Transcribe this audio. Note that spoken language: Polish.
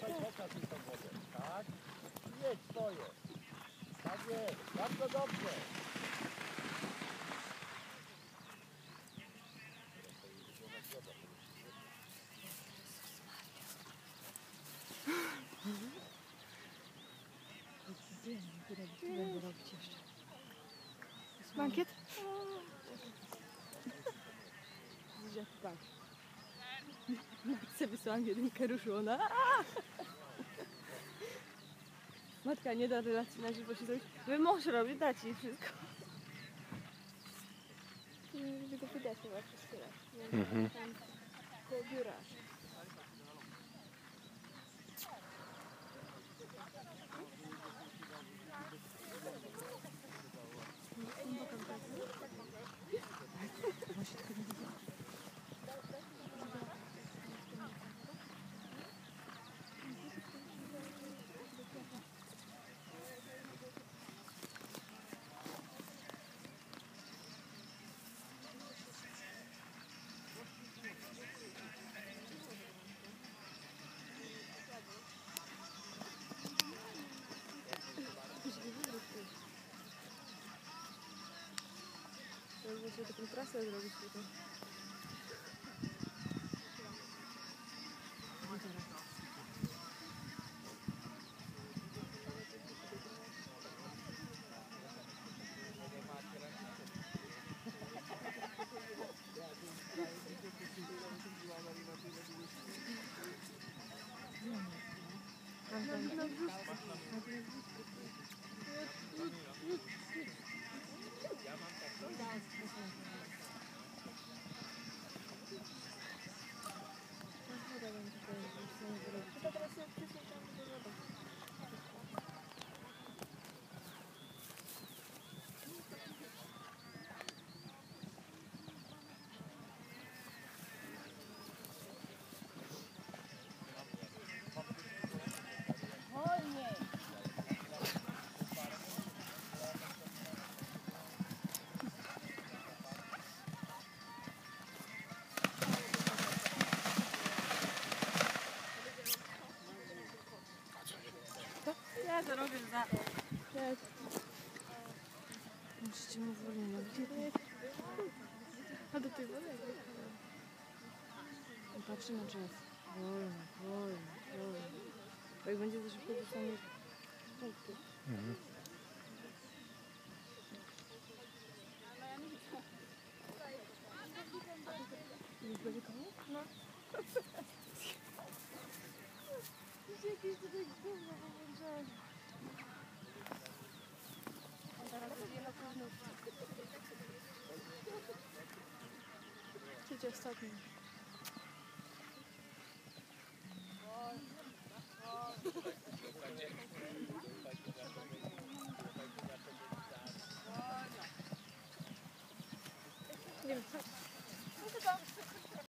Pokaż, pokaż mi tą wodę. Tak. Jedź, to jest. Tak jest. Bardzo dobrze. Bankiet? Zrzekł bankiet. Matce wysłałam jedynkę, ruszyło ona. Matka nie da relacji na żywo się zrobić. Wy mąż robi, da ci wszystko. Nie chyba. Mhm. Koło biura. Що таке красиво зробити тут. Ja to robię za... Musicie mu wolno A do tej wody? Patrzy na czas. Wolno, wolno, wolno. Bo jak będzie za szybko, to sami. Mhm. Już będzie koło? Jakieś ostatni.